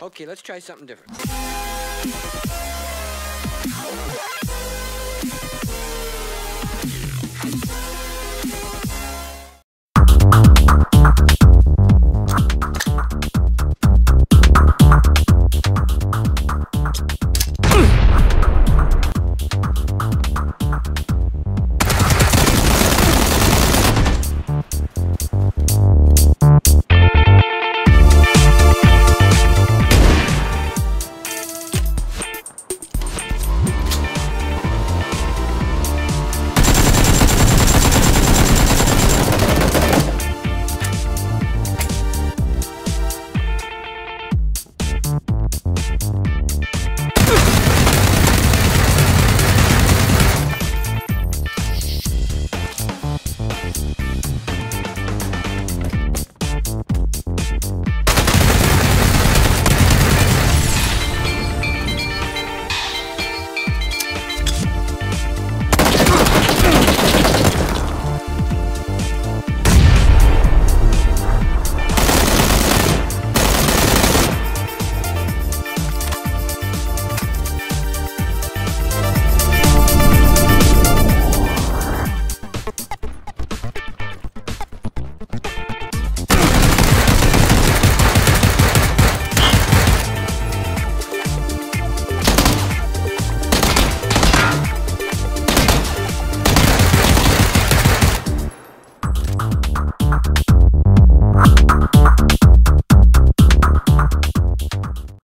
Okay, let's try something different.